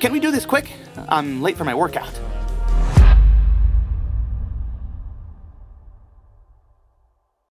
can we do this quick? I'm late for my workout.